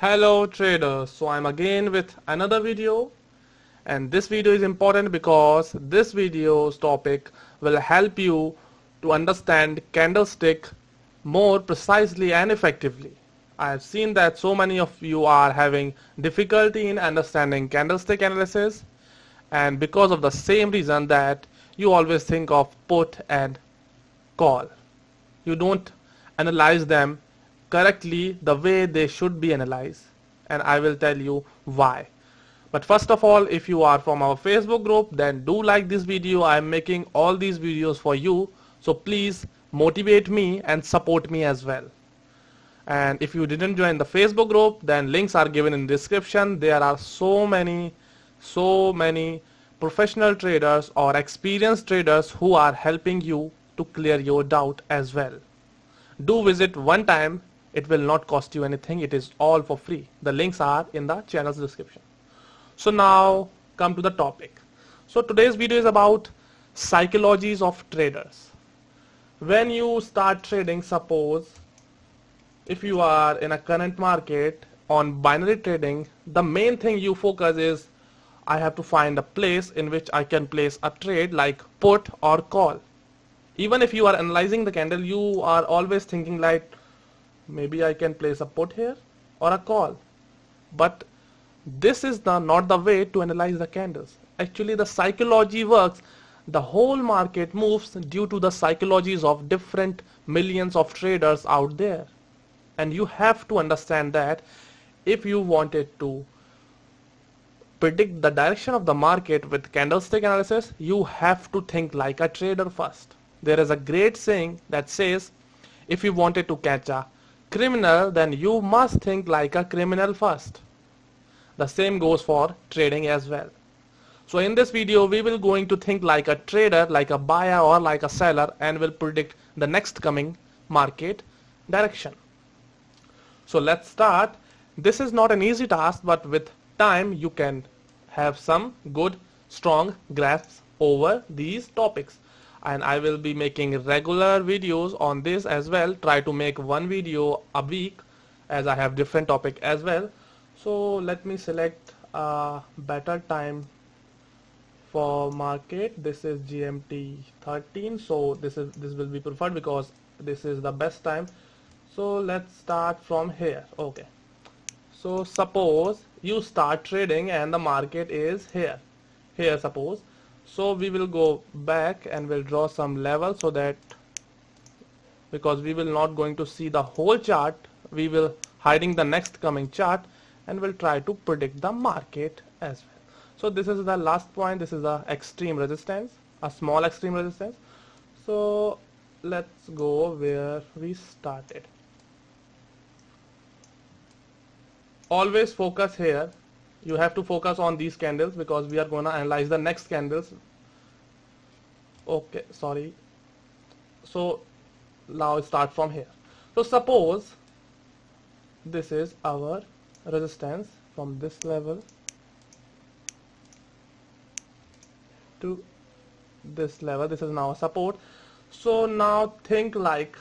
Hello traders, so I'm again with another video and this video is important because this video's topic will help you to understand candlestick more precisely and effectively. I have seen that so many of you are having difficulty in understanding candlestick analysis and because of the same reason that you always think of put and call. You don't analyze them correctly the way they should be analyzed and I will tell you why. But first of all if you are from our Facebook group then do like this video I am making all these videos for you so please motivate me and support me as well. And if you didn't join the Facebook group then links are given in description there are so many so many professional traders or experienced traders who are helping you to clear your doubt as well. Do visit one time it will not cost you anything. It is all for free. The links are in the channel's description. So now come to the topic. So today's video is about psychologies of traders. When you start trading suppose if you are in a current market on binary trading the main thing you focus is I have to find a place in which I can place a trade like put or call. Even if you are analyzing the candle you are always thinking like maybe I can place a put here or a call. But this is the not the way to analyze the candles. Actually the psychology works. The whole market moves due to the psychologies of different millions of traders out there. And you have to understand that if you wanted to predict the direction of the market with candlestick analysis you have to think like a trader first. There is a great saying that says if you wanted to catch a criminal then you must think like a criminal first. The same goes for trading as well. So in this video we will going to think like a trader, like a buyer or like a seller and will predict the next coming market direction. So let's start. This is not an easy task but with time you can have some good strong graphs over these topics and I will be making regular videos on this as well. Try to make one video a week as I have different topic as well. So let me select a better time for market. This is GMT 13 so this is this will be preferred because this is the best time. So let's start from here. Okay. So suppose you start trading and the market is here. Here suppose so we will go back and we'll draw some level so that because we will not going to see the whole chart we will hiding the next coming chart and we'll try to predict the market as well. So this is the last point. This is the extreme resistance a small extreme resistance. So let's go where we started. Always focus here you have to focus on these candles because we are going to analyze the next candles. Okay sorry. So now start from here. So suppose this is our resistance from this level to this level. This is now support. So now think like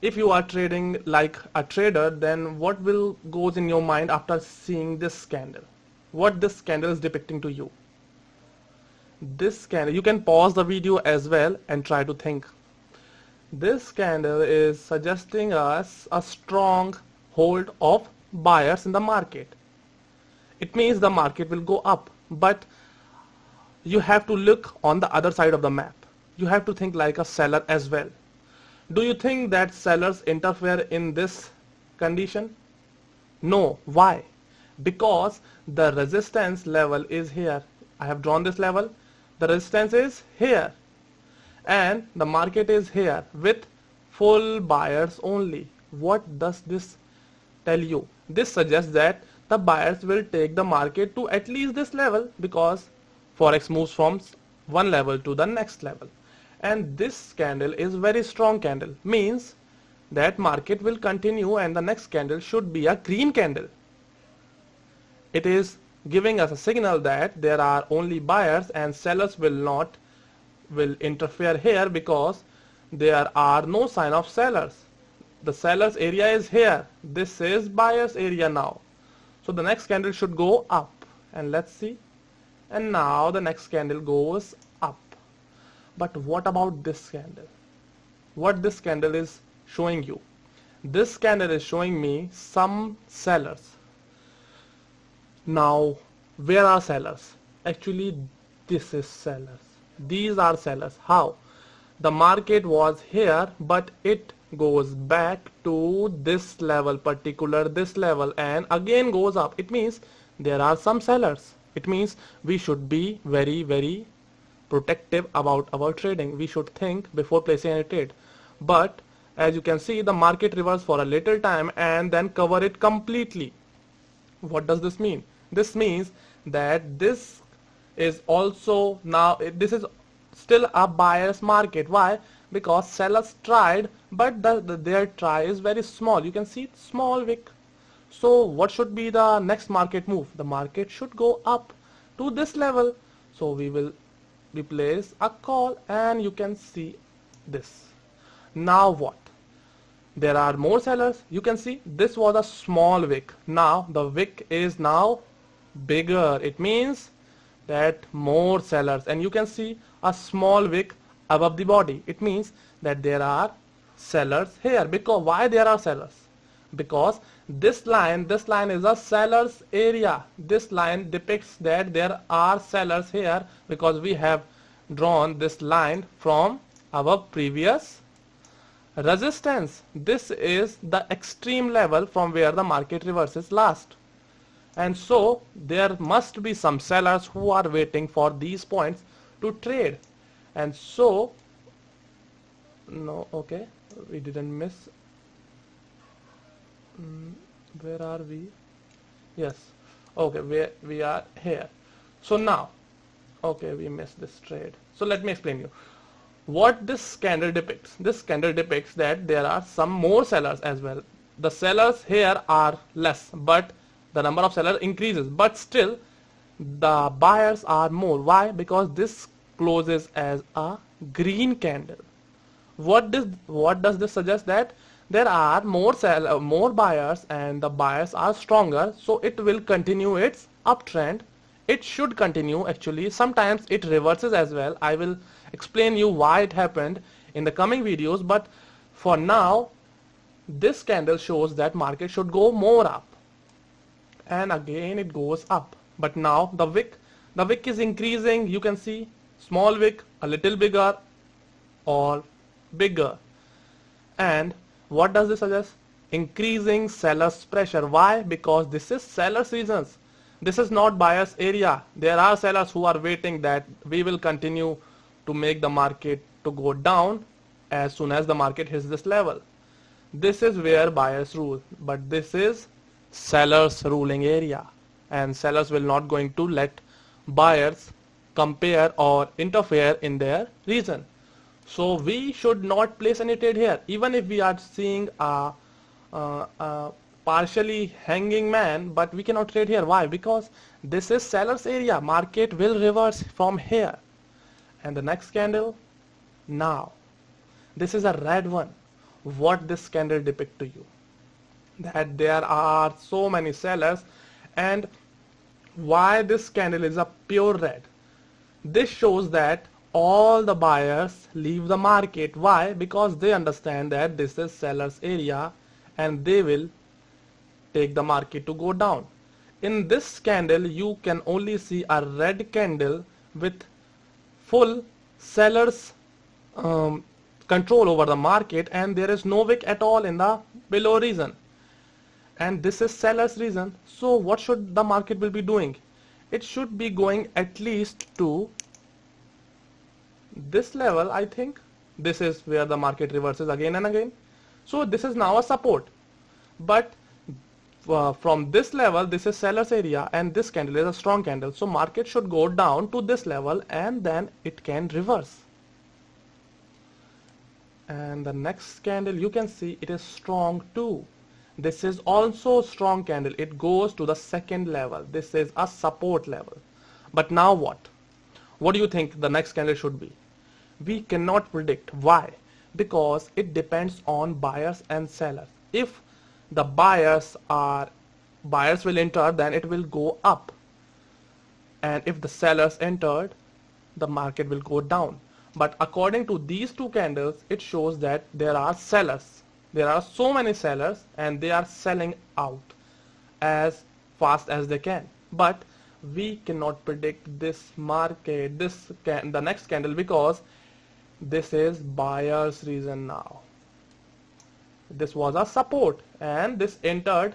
if you are trading like a trader then what will goes in your mind after seeing this candle what this candle is depicting to you? This candle you can pause the video as well and try to think. This candle is suggesting us a strong hold of buyers in the market. It means the market will go up but you have to look on the other side of the map. You have to think like a seller as well do you think that sellers interfere in this condition? No. Why? Because the resistance level is here. I have drawn this level. The resistance is here. And the market is here with full buyers only. What does this tell you? This suggests that the buyers will take the market to at least this level because forex moves from one level to the next level and this candle is very strong candle. Means that market will continue and the next candle should be a green candle. It is giving us a signal that there are only buyers and sellers will not will interfere here because there are no sign of sellers. The seller's area is here. This is buyer's area now. So the next candle should go up. And let's see. And now the next candle goes but what about this candle? What this candle is showing you? This candle is showing me some sellers. Now where are sellers? Actually this is sellers. These are sellers. How? The market was here but it goes back to this level particular this level and again goes up. It means there are some sellers. It means we should be very very protective about our trading we should think before placing any trade. But as you can see the market reverse for a little time and then cover it completely. What does this mean? This means that this is also now this is still a buyer's market. Why? Because sellers tried but the, the, their try is very small. You can see it's small wick so what should be the next market move? The market should go up to this level. So we will replace a call and you can see this. Now what? There are more sellers. You can see this was a small wick. Now the wick is now bigger. It means that more sellers. And you can see a small wick above the body. It means that there are sellers here. Because why there are sellers? Because this line this line is a sellers area. This line depicts that there are sellers here because we have drawn this line from our previous resistance. This is the extreme level from where the market reverses last. And so there must be some sellers who are waiting for these points to trade. And so no okay we didn't miss mm, where are we? Yes. Okay we, we are here. So now okay we missed this trade. So let me explain you. What this candle depicts this candle depicts that there are some more sellers as well. The sellers here are less but the number of sellers increases. But still the buyers are more. Why? Because this closes as a green candle. What does what does this suggest that there are more sell uh, more buyers and the buyers are stronger so it will continue its uptrend. It should continue actually. Sometimes it reverses as well. I will explain you why it happened in the coming videos but for now this candle shows that market should go more up. And again it goes up. But now the wick the wick is increasing. You can see small wick a little bigger or bigger. And what does this suggest? Increasing sellers pressure. Why? Because this is sellers reasons this is not buyers area. There are sellers who are waiting that we will continue to make the market to go down as soon as the market hits this level. This is where buyers rule. But this is sellers ruling area. And sellers will not going to let buyers compare or interfere in their region. So we should not place any trade here even if we are seeing a, a, partially hanging man but we cannot trade here. Why? Because this is seller's area. Market will reverse from here. And the next candle now. This is a red one. What this candle depict to you? That there are so many sellers and why this candle is a pure red this shows that all the buyers leave the market. Why? Because they understand that this is seller's area and they will take the market to go down. In this candle, you can only see a red candle with full seller's um, control over the market and there is no wick at all in the below region. And this is seller's region. So what should the market will be doing? it should be going at least to this level I think this is where the market reverses again and again. So this is now a support. But uh, from this level this is seller's area and this candle is a strong candle. So market should go down to this level and then it can reverse. And the next candle you can see it is strong too. This is also strong candle. It goes to the second level. This is a support level. But now what? What do you think the next candle should be we cannot predict why because it depends on buyers and sellers. If the buyers are buyers will enter then it will go up. And if the sellers entered the market will go down. But according to these two candles it shows that there are sellers. There are so many sellers and they are selling out as fast as they can. But we cannot predict this market this can the next candle because this is buyers reason now. This was a support and this entered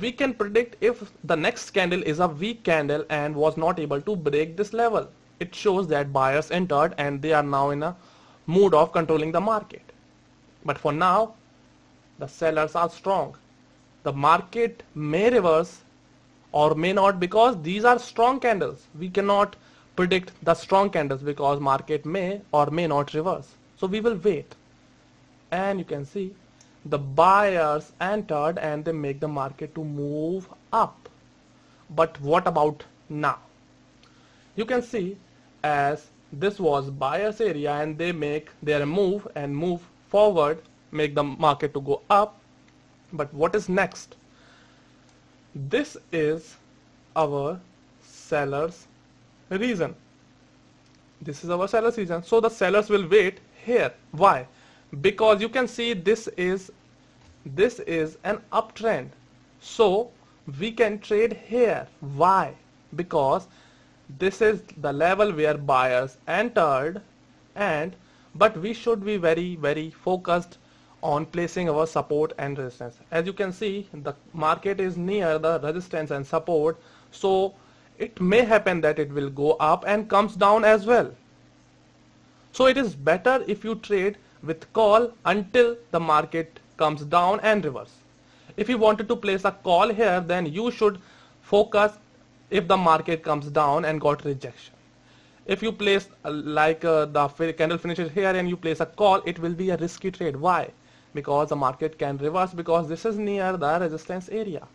we can predict if the next candle is a weak candle and was not able to break this level. It shows that buyers entered and they are now in a mood of controlling the market. But for now the sellers are strong. The market may reverse or may not because these are strong candles. We cannot predict the strong candles because market may or may not reverse. So we will wait. And you can see the buyers entered and they make the market to move up. But what about now? You can see as this was buyers area and they make their move and move forward make the market to go up. But what is next? This is our sellers reason. This is our sellers reason. So the sellers will wait here. Why? Because you can see this is this is an uptrend. So we can trade here. Why? Because this is the level where buyers entered and but we should be very very focused on placing our support and resistance. As you can see the market is near the resistance and support. So it may happen that it will go up and comes down as well. So it is better if you trade with call until the market comes down and reverse. If you wanted to place a call here then you should focus if the market comes down and got rejection. If you place uh, like uh, the candle finishes here and you place a call it will be a risky trade. Why? Because the market can reverse because this is near the resistance area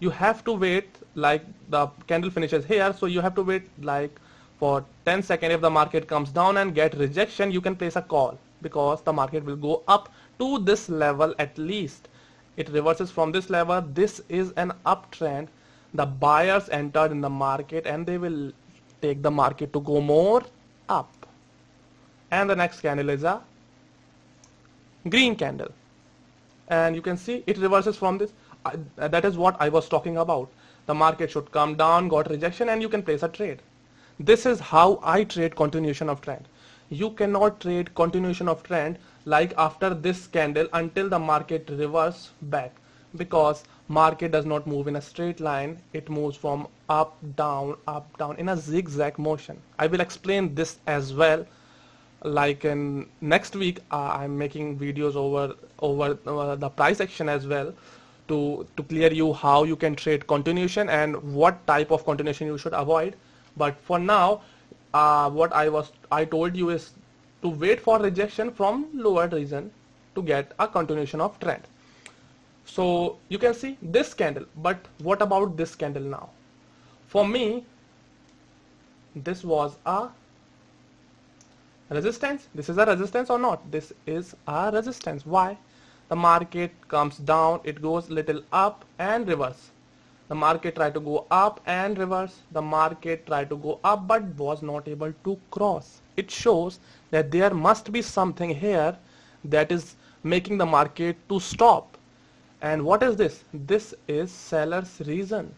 you have to wait like the candle finishes here so you have to wait like for 10 seconds. If the market comes down and get rejection you can place a call because the market will go up to this level at least. It reverses from this level. This is an uptrend. The buyers entered in the market and they will take the market to go more up. And the next candle is a green candle. And you can see it reverses from this uh, that is what I was talking about. The market should come down got rejection and you can place a trade. This is how I trade continuation of trend. You cannot trade continuation of trend like after this candle until the market reverse back because market does not move in a straight line. It moves from up down up down in a zigzag motion. I will explain this as well. Like in next week uh, I'm making videos over over uh, the price action as well to to clear you how you can trade continuation and what type of continuation you should avoid. But for now uh, what I was I told you is to wait for rejection from lower region to get a continuation of trend. So you can see this candle but what about this candle now? For me this was a resistance. This is a resistance or not? This is a resistance. Why the market comes down it goes little up and reverse. The market tried to go up and reverse. The market tried to go up but was not able to cross. It shows that there must be something here that is making the market to stop. And what is this? This is sellers reason.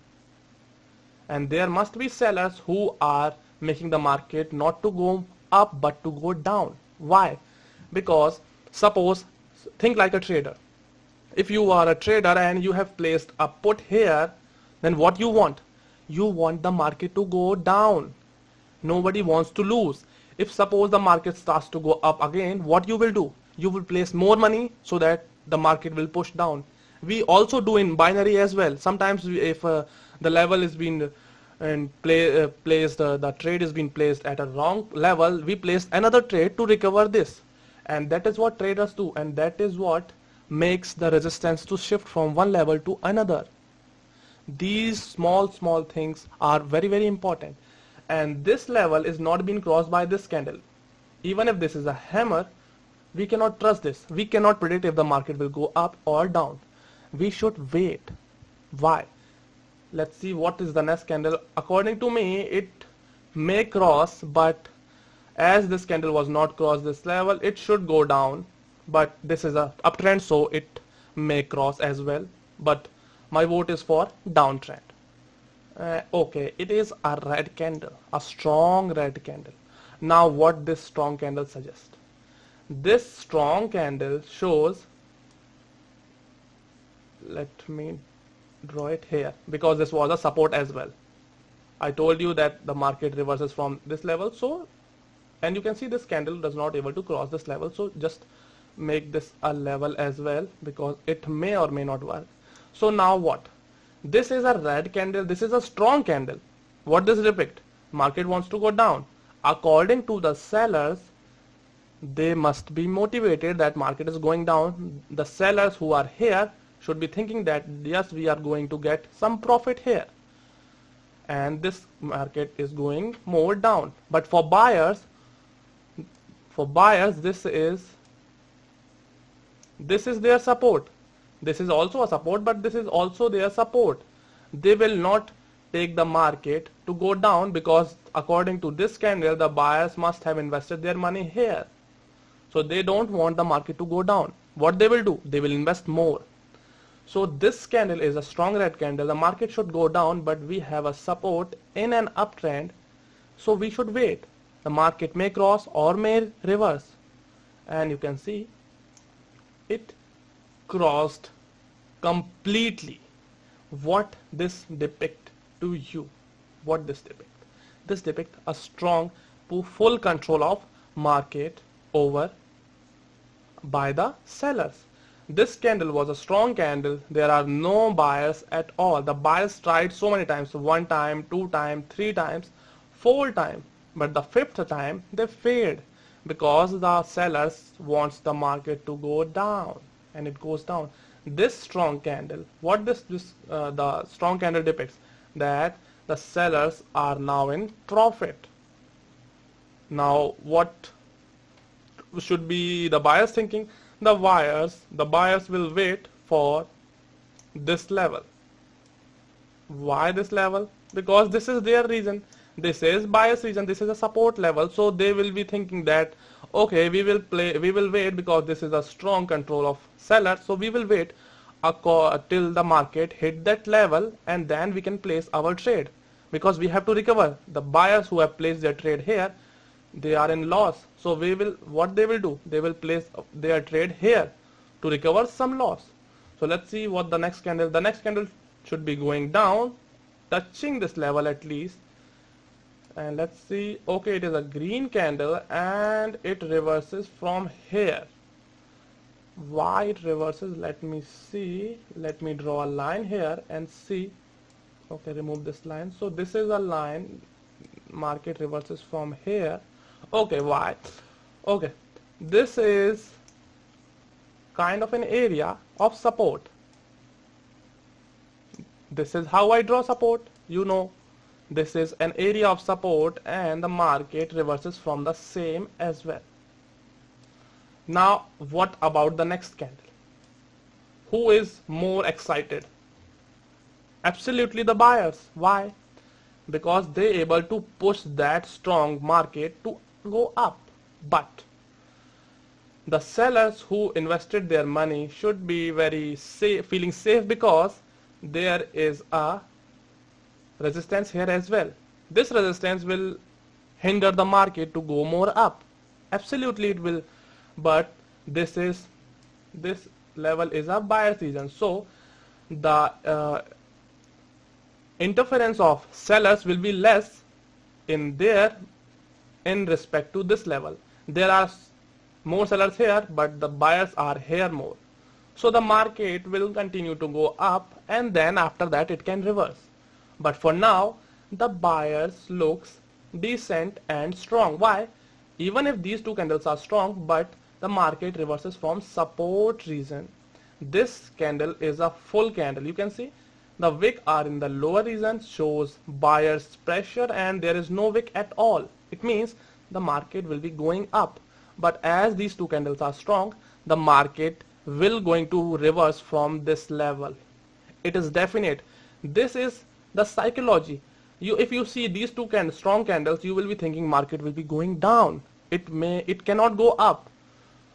And there must be sellers who are making the market not to go up but to go down. Why? Because suppose think like a trader. If you are a trader and you have placed a put here then what you want? You want the market to go down. Nobody wants to lose. If suppose the market starts to go up again what you will do? You will place more money so that the market will push down. We also do in binary as well. Sometimes if uh, the level is being and play, uh, placed uh, the trade is being placed at a wrong level we place another trade to recover this and that is what traders do. And that is what makes the resistance to shift from one level to another. These small small things are very very important. And this level is not being crossed by this candle. Even if this is a hammer we cannot trust this. We cannot predict if the market will go up or down. We should wait. Why? Let's see what is the next candle. According to me it may cross but as this candle was not cross this level it should go down. But this is a uptrend so it may cross as well. But my vote is for downtrend. Uh, okay it is a red candle a strong red candle. Now what this strong candle suggests? This strong candle shows let me draw it here because this was a support as well. I told you that the market reverses from this level so and you can see this candle does not able to cross this level so just make this a level as well because it may or may not work. So now what? This is a red candle this is a strong candle. What does it depict? Market wants to go down. According to the sellers they must be motivated that market is going down. The sellers who are here should be thinking that yes we are going to get some profit here. And this market is going more down. But for buyers for buyers this is this is their support. This is also a support but this is also their support. They will not take the market to go down because according to this candle the buyers must have invested their money here. So they don't want the market to go down. What they will do? They will invest more. So this candle is a strong red candle. The market should go down but we have a support in an uptrend. So we should wait the market may cross or may reverse. And you can see it crossed completely. What this depict to you? What this depict? This depict a strong full control of market over by the sellers. This candle was a strong candle. There are no buyers at all. The buyers tried so many times. One time two time three times four times but the fifth time they failed because the sellers wants the market to go down and it goes down. This strong candle what this this uh, the strong candle depicts that the sellers are now in profit. Now what should be the buyers thinking? The buyers the buyers will wait for this level. Why this level? Because this is their reason this is buyers reason this is a support level so they will be thinking that okay we will play we will wait because this is a strong control of seller so we will wait till the market hit that level and then we can place our trade. Because we have to recover. The buyers who have placed their trade here they are in loss. So we will what they will do? They will place their trade here to recover some loss. So let's see what the next candle the next candle should be going down touching this level at least and let's see. Okay it is a green candle and it reverses from here. Why it reverses. Let me see. Let me draw a line here and see. Okay remove this line. So this is a line. Market reverses from here. Okay why? Okay this is kind of an area of support. This is how I draw support. You know this is an area of support and the market reverses from the same as well. Now what about the next candle? Who is more excited? Absolutely the buyers. Why? Because they able to push that strong market to go up. But the sellers who invested their money should be very safe feeling safe because there is a resistance here as well. This resistance will hinder the market to go more up. Absolutely it will. But this is this level is a buyer season. So the uh, interference of sellers will be less in there in respect to this level. There are more sellers here but the buyers are here more. So the market will continue to go up and then after that it can reverse but for now the buyers looks decent and strong. Why? Even if these two candles are strong but the market reverses from support region this candle is a full candle. You can see the wick are in the lower region shows buyers pressure and there is no wick at all. It means the market will be going up. But as these two candles are strong the market will going to reverse from this level. It is definite. This is the psychology. You if you see these two strong candles you will be thinking market will be going down. It may it cannot go up.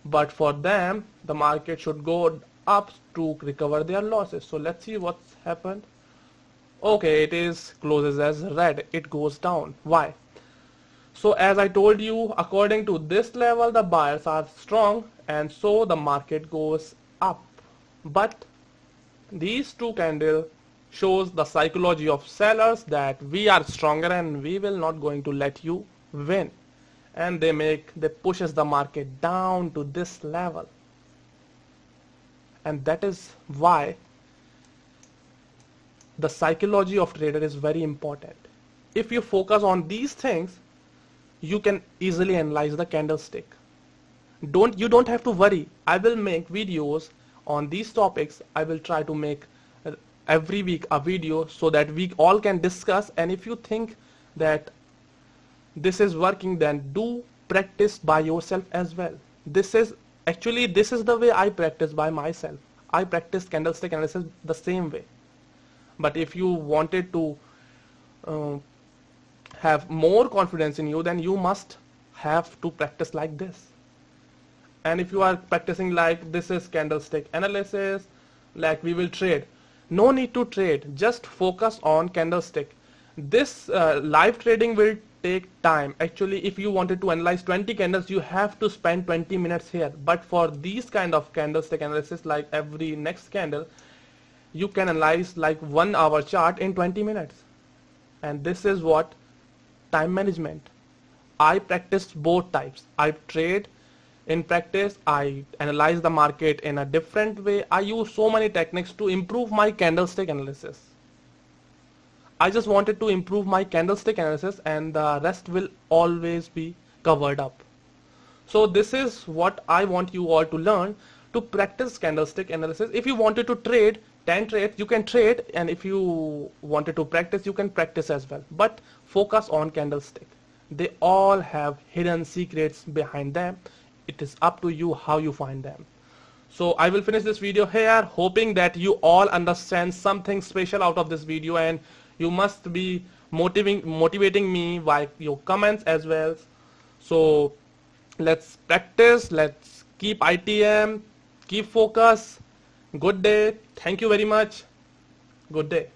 But for them the market should go up to recover their losses. So let's see what's happened. Okay it is closes as red. It goes down. Why? So as I told you according to this level the buyers are strong and so the market goes up. But these two candle shows the psychology of sellers that we are stronger and we will not going to let you win. And they make they pushes the market down to this level. And that is why the psychology of trader is very important. If you focus on these things you can easily analyze the candlestick. Don't you don't have to worry. I will make videos on these topics. I will try to make every week a video so that we all can discuss. And if you think that this is working then do practice by yourself as well. This is actually this is the way I practice by myself. I practice candlestick analysis the same way. But if you wanted to uh, have more confidence in you then you must have to practice like this. And if you are practicing like this is candlestick analysis like we will trade no need to trade just focus on candlestick. This uh, live trading will take time. Actually if you wanted to analyze 20 candles you have to spend 20 minutes here. But for these kind of candlestick analysis like every next candle you can analyze like one hour chart in 20 minutes. And this is what time management. I practiced both types. I trade in practice I analyze the market in a different way. I use so many techniques to improve my candlestick analysis. I just wanted to improve my candlestick analysis and the rest will always be covered up. So this is what I want you all to learn to practice candlestick analysis. If you wanted to trade 10 trades you can trade and if you wanted to practice you can practice as well. But focus on candlestick. They all have hidden secrets behind them it is up to you how you find them. So I will finish this video here hoping that you all understand something special out of this video and you must be motivating motivating me by your comments as well. So let's practice let's keep ITM keep focus. Good day. Thank you very much. Good day